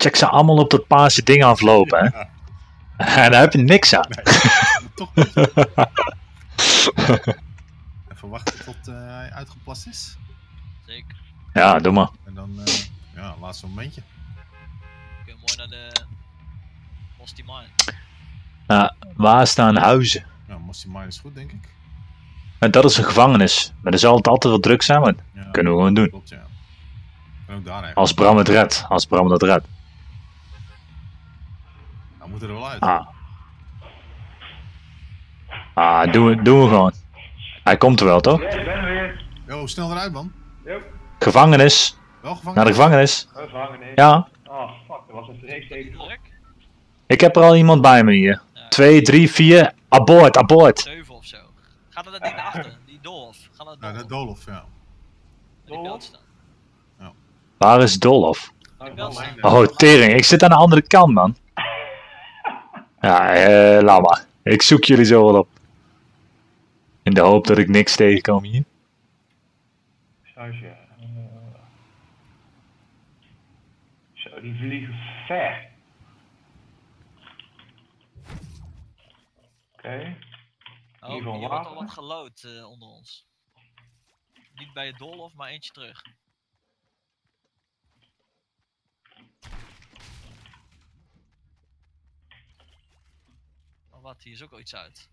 check ze allemaal op dat paarse ding aflopen, hè. Ja. En daar heb je niks aan. Toch niet. Even wachten tot eh, hij uitgeplast is. Zeker. Ja, doe maar. En dan, eh, ja, laatste momentje. Kun je mooi naar de Mosty Mine. Ja, waar staan huizen? Ja, Mosty Mine is goed, denk ik. En dat is een gevangenis. Maar er zal het altijd wel druk zijn, maar Ja, kunnen we gewoon doen. Klopt, ja. En ook daar eigenlijk. Als Bram het redt. Als Bram dat redt. Moet er wel uit. Ah. Ah, doen we, doen we gewoon. Hij komt er wel, toch? Ja, ik ben er weer. Yo, snel eruit, man. Yo, Wel Gevangenis. Naar de gevangenis. gevangenis. Ja. Oh, fuck, dat was een. Druk. Ik heb er al iemand bij me hier. Ja. Twee, drie, vier. Abort, abort. Zeven of zo. Ga naar dat ding naar achter. Die Dolf. Ga naar Ja, Dolf. de Dolof, ja. Die beeld staan. Waar is staan. Oh, tering. Ik zit aan de andere kant, man. Ja, eh, laat maar. Ik zoek jullie zo wel op. In de hoop dat ik niks tegenkom hier. Eh, Zo, die vliegen ver. Oké. Oh, hier wordt al wat gelood eh, onder ons. Niet bij het Dolf, maar eentje terug. Oh, wat, hier is ook al iets uit.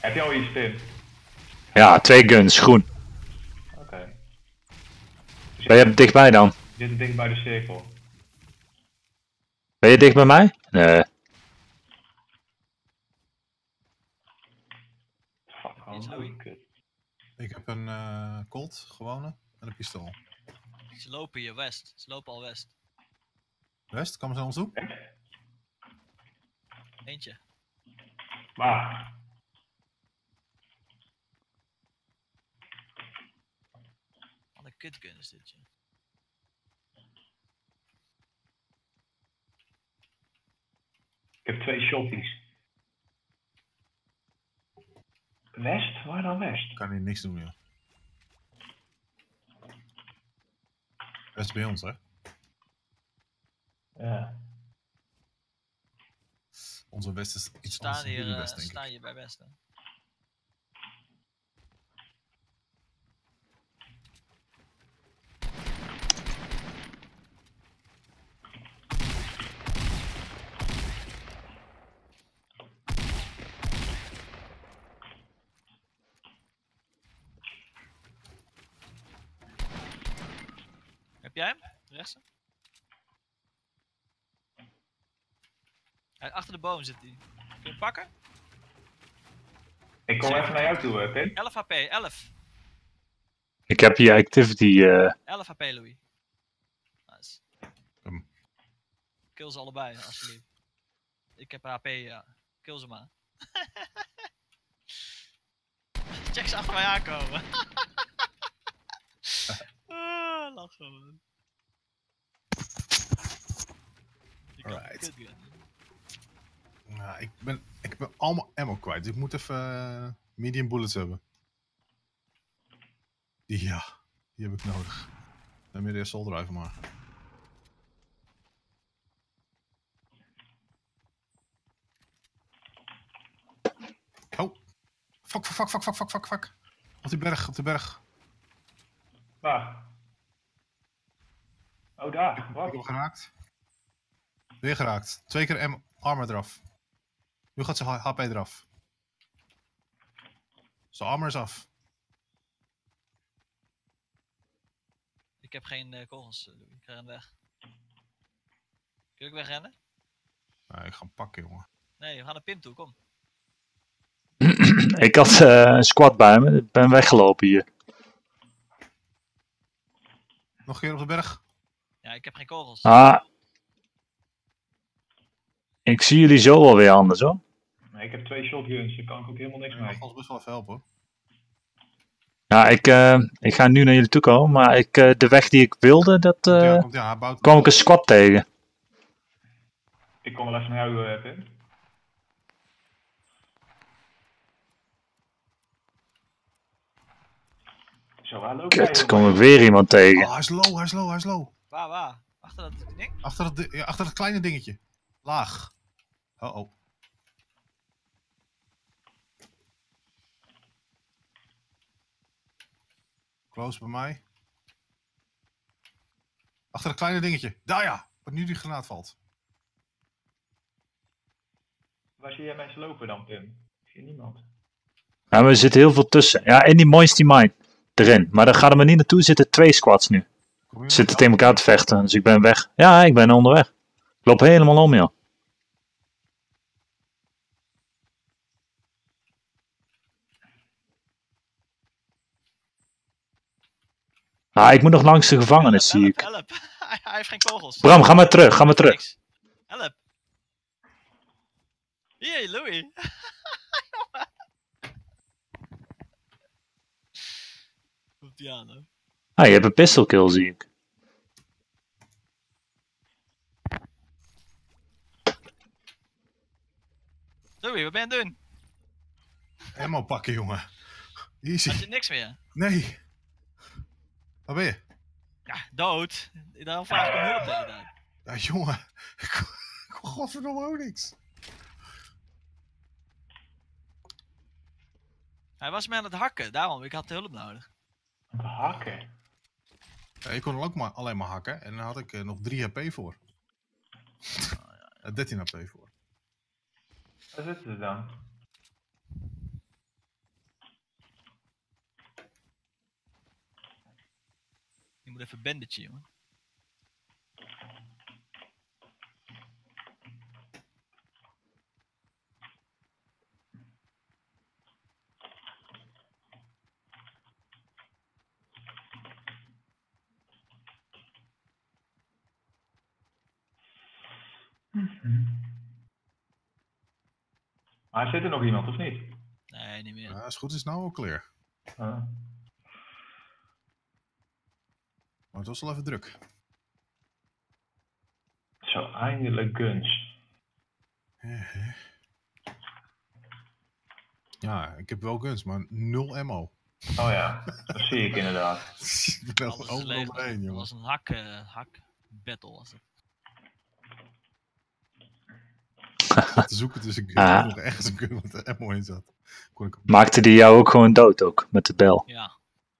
Heb je al iets, Tim? Ja, twee guns, groen. Oké. Ben je dichtbij dan? Dit is dicht bij de cirkel. Ben je dicht bij mij? Nee. Fuck, oh. Ik heb een eh Colt, gewone, en een pistool. Ze lopen hier west. Ze lopen al west. West, komen ze naar ons toe? Eentje. Maar, Wat een kutgun is dit, joh. ik heb twee shotties. West? Waar dan West? Kan hier niks doen, joh. Ons, hè? Ja. Onze West is iets Staan anders dan hier, jullie West, denk ik. staan hier bij Westen. Jij hem? Rechtse? Hij- Achter de boom zit hij. Kun je hem pakken? Ik kom even naar jou toe, eh, Tim. 11 HP, 11. Ik heb hier activity. eh 11 HP, Louis. Nice. Hm. Kill ze allebei, alsjeblieft. Ik heb HP, ja. Kill ze maar. Check ze achter mij aankomen. lach gewoon. Je kan Alright. Nou, ik ben, ik ben allemaal ammo kwijt. Dus ik moet even eh, medium bullets hebben. Ja, die heb ik nodig. Dan meer de assault driver maar. Oh. Fuck, fuck, fuck, fuck, fuck, fuck, fuck. Op die berg, op de berg. Waar? Oh, daar. Ik heb hem geraakt. Weer geraakt. Twee keer M armor eraf. Nu gaat zijn HP eraf. Zijn armor is af. Ik heb geen eh, kogels, eh. Ik ren weg. Kun je ook wegrennen? Nou, ik ga hem pakken, jongen. Nee, we gaan naar Pim toe, kom. ik had eh, een squad bij me. Ik ben weggelopen hier. Nog een keer op de berg. Ja, ik heb geen kogels. Ah. Ik zie jullie zo wel weer anders hoor. Nee, ik heb twee shotguns, daar kan ik ook helemaal niks Ik mee. ons best wel even helpen. hoor. Ja, ik, eh, ik ga nu naar jullie toe komen. Maar ik, eh, de weg die ik wilde, dat eh, ja, komt, ja, hij bouwt... kwam ik een squad tegen. Ik kom wel even naar jou, Tim. Zo, hallo. Kut, kom ik weer iemand tegen. Oh, hij is low, hij is low, hij is low. Waar, waar? Achter dat ding? Achter dat, ja, achter dat kleine dingetje. Laag. Oh oh. Close bij mij. Achter dat kleine dingetje. Daar ja, waar nu die granaat valt. Waar zie jij mensen lopen dan, Pim? Ik zie niemand. Ja, maar er zit heel veel tussen. Ja, in die Moisty Mine. Erin. Maar daar er maar niet naartoe. Er zitten twee squads nu. Zitten tegen elkaar te vechten. Dus ik ben weg. Ja, ik ben onderweg. Ik loop helemaal om, joh. Ah, ik moet nog langs de gevangenis, zie ik. help. hij, hij heeft geen kogels. Bram, ga maar terug, ga maar terug. Help. Hier, Louis. Komt die aan, hoor. Ah, je hebt een pistol kill, zie ik. Louis, wat ben je aan het doen? Ammo pakken, jongen. Easy. Had je niks meer? Nee. Waar ben je? Ja, dood. Daarom vraag ik om hulp tijd. Ja, jongen. Ik ik kon godverdomme ook niks. Hij was me aan het hakken, daarom. Ik had hulp nodig. Hakken. Ja, ik kon ook maar, alleen maar hakken. En dan had ik eh, nog 3 HP voor. Eh, 13 HP voor. Waar zitten ze dan? Je moet even bandage, jongen. Maar zit er nog iemand of niet? Nee, niet meer. Ja, als het goed is nou al clear. Ah. Maar het was wel even druk. Zo, eindelijk guns. Ja, ik heb wel guns, maar nul ammo. Oh ja, dat zie ik inderdaad. ik ben overal leeg. overheen, Het jongen. was een hak, eh, hak battle was het. Ik zat te zoeken tussen guns. Ah. nog ergens een gun wat er ammo in zat. Kon ik... Maakte die jou ook gewoon dood ook, met de bel? Ja.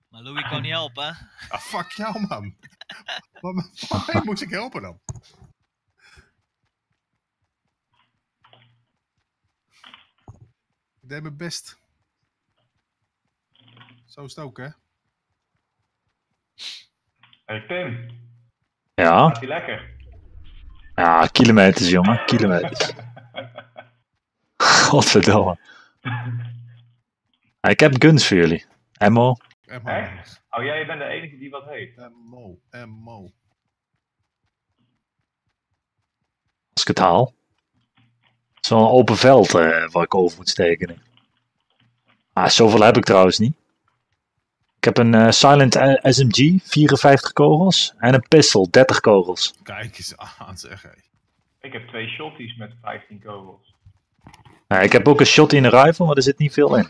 Maar Louis kon niet helpen, hè? Ah, fuck jou, man. Waar- Waarmee moest ik helpen dan? Ik deed mijn best. Zo is het ook, hè? Hey Pim, Ja? gaat die lekker? Ja, kilometers, jongen. Kilometers. Godverdomme. Ik heb guns voor jullie. Ammo. Ammo. Echt? Oh, jij bent de enige die wat heeft. Ammo. Ammo. Als ik het haal. Het is wel een open veld eh, waar ik over moet steken. Ah, zoveel heb ik trouwens niet. Ik heb een eh, Silent SMG, 54 kogels. En een pistol, 30 kogels. Kijk eens aan, zeg hé. Ik heb twee shotties met 15 kogels. Ja, ik heb ook een shot in een rifle, maar er zit niet veel in.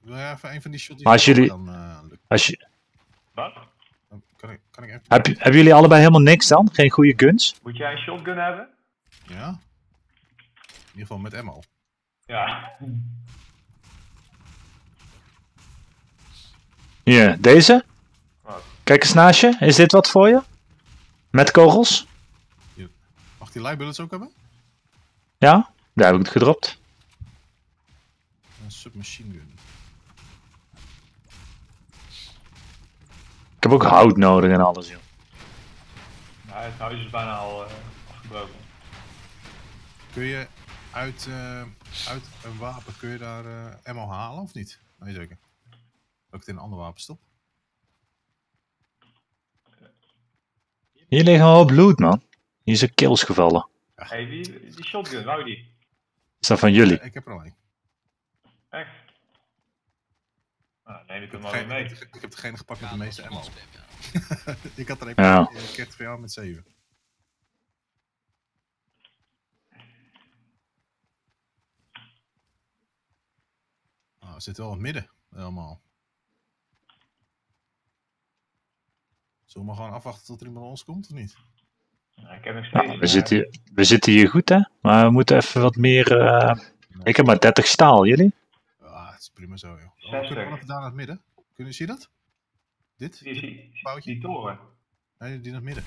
Wil jij even een van die shots Maar als jullie- dan eh, Als je, Wat? dan kan, ik, kan ik even... heb, hebben jullie allebei helemaal niks dan? Geen goede guns? Moet jij een shotgun hebben? Ja? In ieder geval met ammo. Ja. Hier, deze? Wat? Kijk eens naast je. Is dit wat voor je? Met kogels? Mag die light bullets ook hebben? Ja, daar heb ik het gedropt. Een submachine gun. Ik heb ook hout nodig en alles, joh. Nou, het huis is bijna al eh, afgebroken. Kun je uit, eh, uit een wapen, kun je daar eh, ammo halen of niet? Nee, zeker. Het in een ander wapen stop. Hier liggen een hoop loot, man. Hier zijn kills gevallen. hey, die, die shotgun, wou je die? Is dat van jullie? Ik heb er alleen. Echt? Nou, dan neem ik hem maar weer mee. ik, ik heb degene gepakt met Ja, de meeste ammo. ja. ik had er een Ja. ja. kerst voor jou met 7. Ah, het zit wel in het midden, helemaal. Zullen we maar gewoon afwachten tot er iemand bij ons komt, of niet? Nou, ik heb nog steeds... Nou, we, zitten, hier- we zitten hier goed, hè? Maar we moeten even wat meer... eh, Ik heb maar 30 staal, jullie? Het is prima zo, joh. Oh, we 60. kunnen even daar naar het midden. Kunnen, zie je dat? Dit? Die, die, Foutje? die toren. Nee, die naar het midden.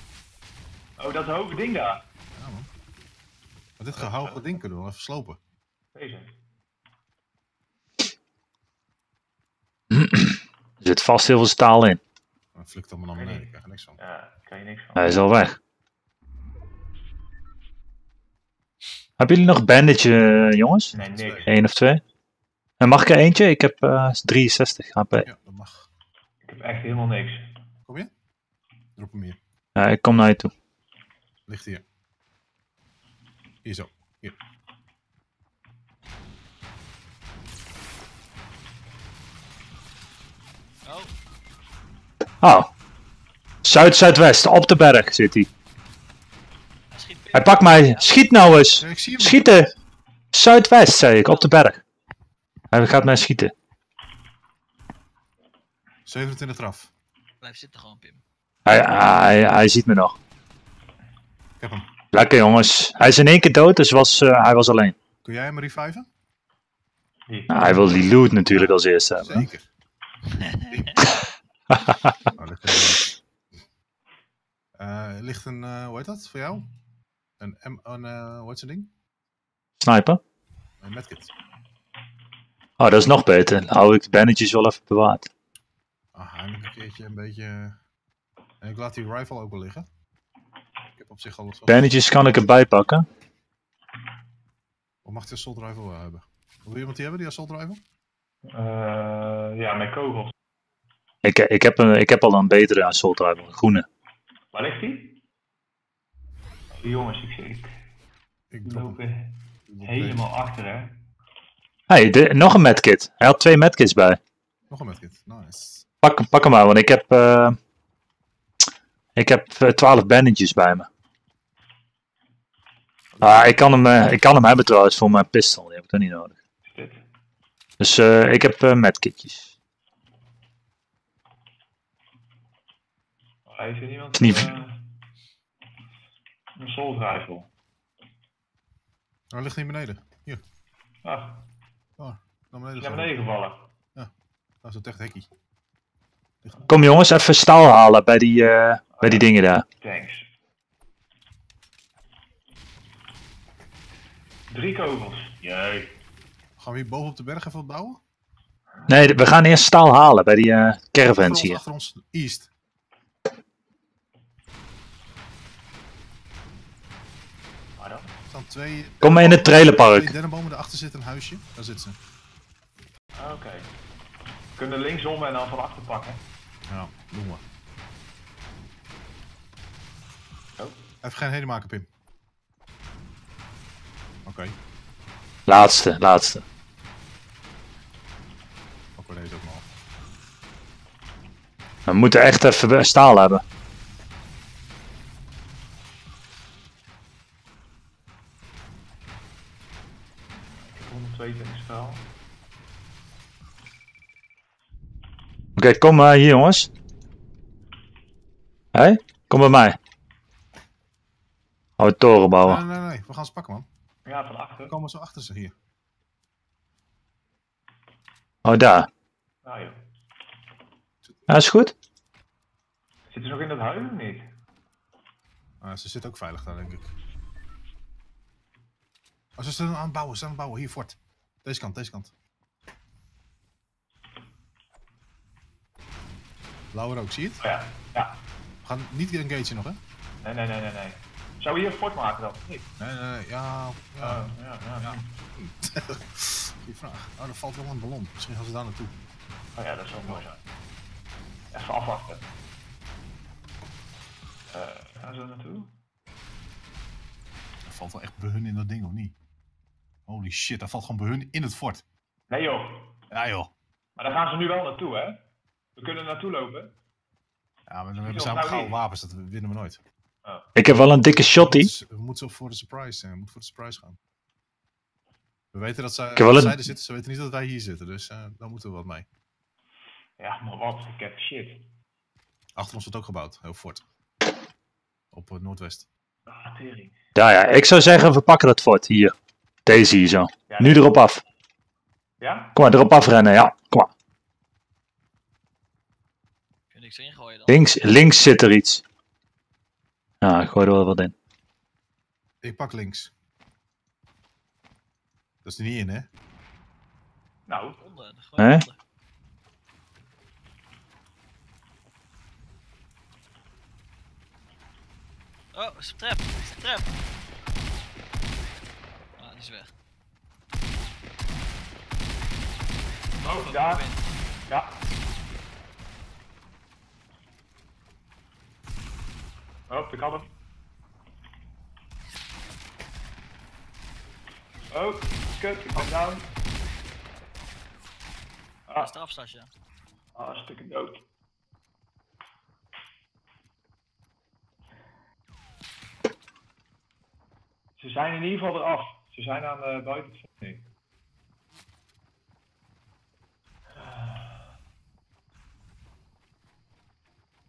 Oh, dat hoge ding daar. Ja, man. Maar dit gehouden ding kunnen we even slopen. Deze. Er zit vast heel veel staal in. Dan flikt allemaal naar beneden, ik krijg er niks van. Ja, daar kan je niks van. Hij is al weg. Hebben jullie nog een bandage, eh, jongens? Nee, niks. Eén of twee? En mag ik er eentje? Ik heb eh, 63 HP. Ja, dat mag. Ik heb echt helemaal niks. Kom je? Drop hem hier. Ja, ik kom naar je toe. Ligt hier. Hier zo. Hier. Oh, Oh. Zuid-zuidwest, op de berg zit hij. hij pakt mij. Schiet nou eens. Ja, ik zie hem. Schieten. Zuidwest, zei ik, op de berg. Hij gaat mij schieten. 27 eraf. Blijf zitten gewoon, Pim. Hij, hij, hij ziet me nog. Ik heb hem. Lekker jongens. Hij is in één keer dood, dus was, eh, hij was alleen. Kun jij hem reviven? Nou, hij wil die loot natuurlijk als eerste hebben. Zeker. Eh, ligt een, eh, hoe heet dat voor jou? Een, M, een eh, hoe heet zo'n ding? Sniper. Een medkit. Oh, dat is nog beter. Dan hou ik de bandages wel even bewaard. Ah, eindelijk een keertje een beetje... En ik laat die rifle ook wel liggen. Ik heb op zich alles... Bandages kan ik erbij pakken. Of mag die assault rifle wel hebben? Wil iemand die hebben, die assault rifle? Eh, ja, met kogels. Ik, ik, heb, een, ik heb al een betere assault rifle, een groene. Waar ligt die? Oh, jongens, ik, ik Ik drop loop er Ik helemaal achter, hè. Hey, de- nog een medkit. Hij had twee medkits bij. Nog een medkit. Nice. Pak, hem- pak hem maar, want ik heb... eh, ik heb eh, 12 bandages bij me. Ah, ik, kan hem, eh, ik kan hem hebben trouwens voor mijn pistool. Die heb ik dan niet nodig. Dus eh, ik heb eh medkitjes. Oh, hij is er niemand. Niet- eh, een soul rifle. Hij ligt hier beneden. Hier. Ah, Naar beneden. naar gevallen. beneden gevallen. Dat is een echt hekkie. Kom jongens, even staal halen bij die, eh, bij die dingen daar. Thanks. Drie kogels. Jee. Gaan we hier boven op de berg even wat bouwen? Nee, we gaan eerst staal halen bij die Achter caravans hier. achter ons. East. Waar dan? Staan twee... Kom maar in het Twee trailerpark. dennenbomen, daarachter zit een huisje. Daar zit ze. Ah, Oké. We kunnen linksom en dan van achter pakken. Ja, doen we. Oh. Even geen heden maken, Pim. Oké, Laatste, laatste. pakken we deze ook nog. We moeten echt even staal hebben. Ik heb 122 staal. Oké, kom maar hier jongens. Hé, kom bij mij. Oh, toren Nee, bouwen. nee, nee, nee. We gaan ze pakken, man. Ja, van achter. We komen zo achter ze hier. Oh, daar. Ah joh. Ja, is goed. Zitten ze nog in dat huis of niet? Ah, ze zit ook veilig daar, denk ik. Oh, ze zijn aan het bouwen, ze zijn aan het bouwen. Hier, fort. Deze kant, deze kant. Blauwe rook, zie je het? Oh ja. Ja. We gaan niet engageren nog, hè? Nee, nee, nee, nee, nee. Zou we hier een fort maken dan? Nee, nee, nee. Ja, ja. Oh, ja, ja, ja. Goeie vraag. Oh, er valt wel een ballon. Misschien gaan ze daar naartoe. Oh ja, dat zou mooi zijn. Even afwachten. Eh, gaan ze er naartoe? Er valt wel echt bij hun in dat ding, of niet? Holy shit, dat valt gewoon bij hun in het fort. Nee joh. Ja, joh. Maar daar gaan ze nu wel naartoe, hè? We kunnen naartoe lopen. Ja, maar dan hebben ze nou gouden wapens. Dat winnen we nooit. Ik heb wel een dikke shotty. We moeten voor de surprise, eh, we moeten voor de surprise gaan. We weten dat zij, dat een- zij er zitten. Ze weten niet dat wij hier zitten. Dus eh daar moeten we wat mee. Ja, maar wat? Ik heb shit. Achter ons wordt ook gebouwd, heel fort. Op het noordwest. Ah, tering. Ja, ja, ik zou zeggen, we pakken dat fort. Hier. Deze hier zo. Ja, Nu erop af. Ja? Kom maar, erop afrennen. Ja, kom maar. Kun je niks ingooien dan? Links, links zit er iets. Ja, ik gooi er wel wat in. Ik pak links. Dat is er niet in, hè? Nou, Onder, Hè? onder. Oh, is een trap. Is een trap. Ah, die is weg. oh, daar. Ja. Oh, ik had hem. Oh, kut, ik ben down. Ah. Ah, Strafstasje. hartstikke dood. Ze zijn in ieder geval eraf. Ze zijn aan de buitenkant nu.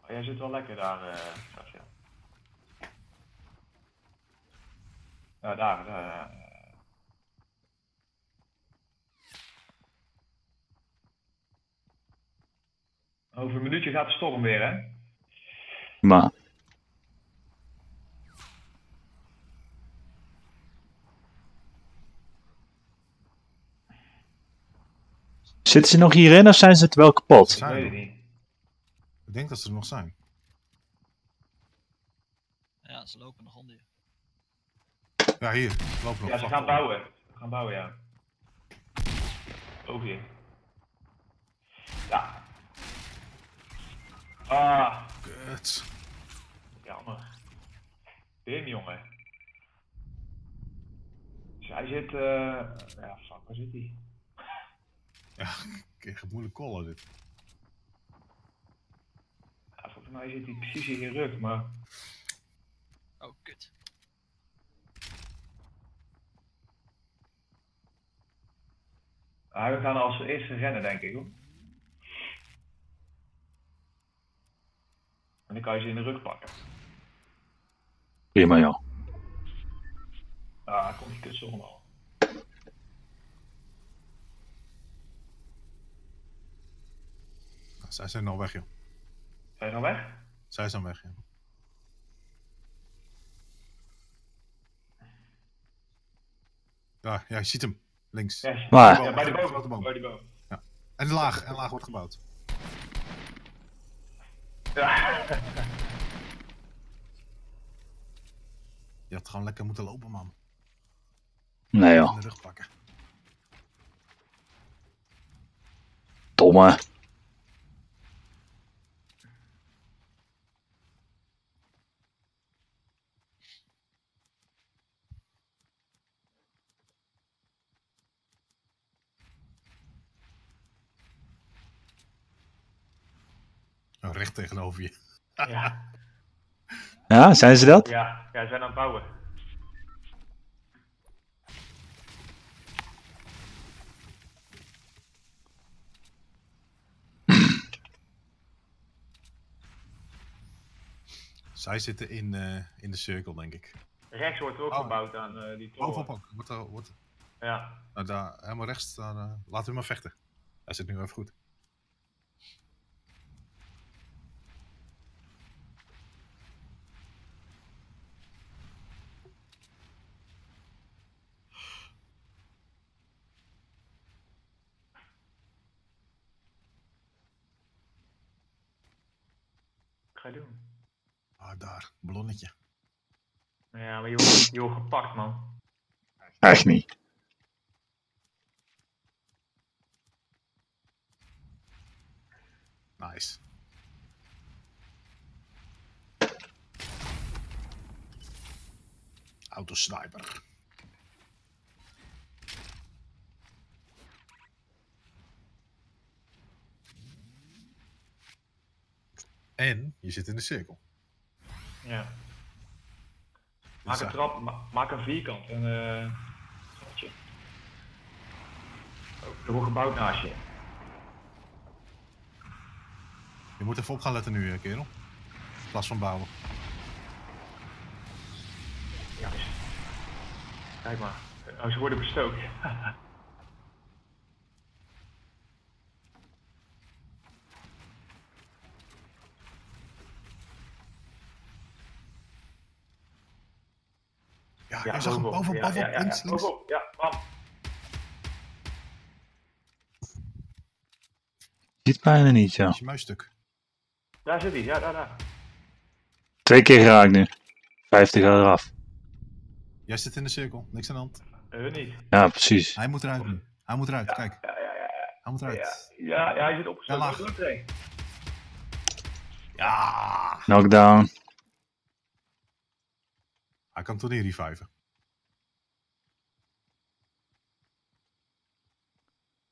Oh, jij zit wel lekker daar, eh Daar. Over een minuutje gaat de storm weer, hè? Maar. Zitten ze nog hierin of zijn ze het wel kapot? Zijn Weet ik nog. niet. Ik denk dat ze er nog zijn. Ja, ze lopen nog onder je. Ja, hier. Lopen nog. Ja, ze gaan bouwen. Ze gaan bouwen, ja. Over hier. Ja. Ah, Kut. jammer. Wim, jongen. Dus hij zit, eh. ja, fuck, waar zit hij? Ja, ik moeilijk callen dit. Ja, volgens mij zit hij precies in je rug, maar. Oh, kut. Ah, we gaan als eerste rennen, denk ik, hoor. En dan kan je ze in de rug pakken. Prima joh. Ah, komt die kutzon al. Nou, zij zijn al weg, joh. Zijn ze al weg? Zij zijn weg, joh. Ja, ja, je ziet hem. Links. Ja, bij de boom. boom. Bij de boom. En laag. En laag wordt gebouwd. Ja. Je had gewoon lekker moeten lopen, man. Nee In joh. de rug pakken. Domme. Tegenover je. Ja. Ja, zijn ze dat? Ja, ja, ze zijn aan het bouwen. Zij zitten in, eh, in de cirkel, denk ik. Rechts wordt er ook Oh. gebouwd aan eh, die toren. Bovenop ook. Wordt er, wordt, Ja. nou, daar, helemaal rechts, daar, eh, laten we maar vechten. Hij zit nu even goed. Wat ga je doen? Daar. Ballonnetje. Ja, maar je wordt gepakt, man. Echt niet. Nice. Autosniper. En je zit in de cirkel. Ja. Maak een Dus, trap, ma- maak een vierkant. En, eh gatje. Oh, er wordt gebouwd naast je. Je moet even op gaan letten nu, eh, kerel. plaats van bouwen. Juist. Kijk maar. Oh, ze worden bestookt. Ja, jij zag hem bovenop. boven, Ja, bovenop, ja, ja, links, ja, links. bovenop. Ja, bam. Ziet bijna niet, ja. Is je muisstuk. Daar zit hij. Ja, daar, daar. Twee keer geraakt nu. 50 gaat eraf. Jij zit in de cirkel, niks aan de hand. Hun niet. Ja, precies. Hij moet eruit nu. Hij moet eruit, kijk. Ja, ja, ja. ja. Hij moet eruit. Ja, ja, ja, hij zit opgestoken. Ja, laag. Ja! Knockdown. Hij kan toch niet reviven.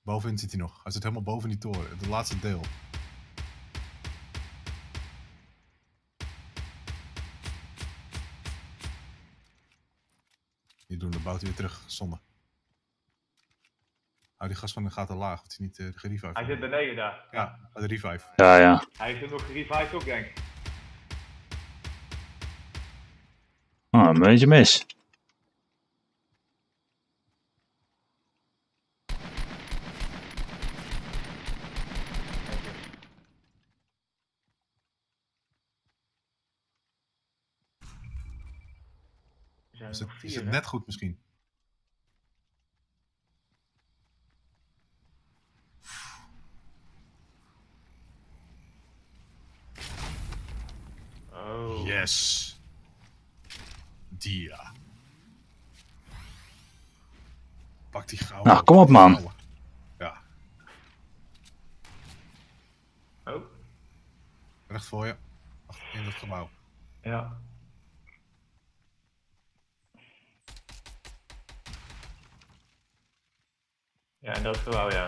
Bovenin zit hij nog. Hij zit helemaal boven die toren. Het laatste deel. Die doen, dan bouwt hij weer terug. Zonde. Hou die gas van de gaten laag. Of hij niet uh. Hij zit beneden daar. Ja, de revive. Ja, ja. Hij is er nog gerevived ook, denk ik. Ah, een beetje mis. Is het, is het net goed misschien? Oh. Yes. Dia. Pak die gouden. Nou, kom op, man. Ja, Oh. recht voor je. In dat gebouw. Ja. Ja, in dat gebouw, ja.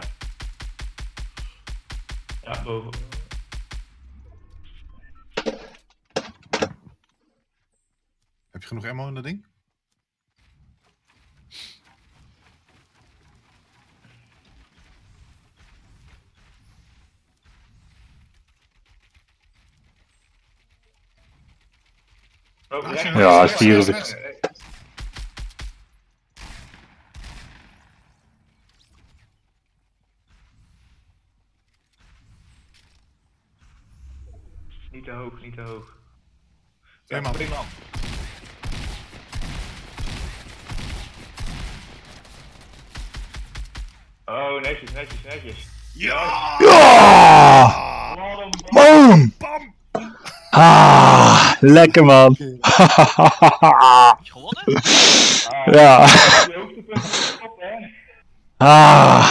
Ja, boven. Heb je genoeg ammo in dat ding? Oh, Ja, rechts, ja, Ja, is rechts, rechts. Niet te hoog, niet te hoog. Twee man. Netjes. Ja! Ja! Boom! Bam! Ah, lekker man. Heb je gewonnen? ja. Ah.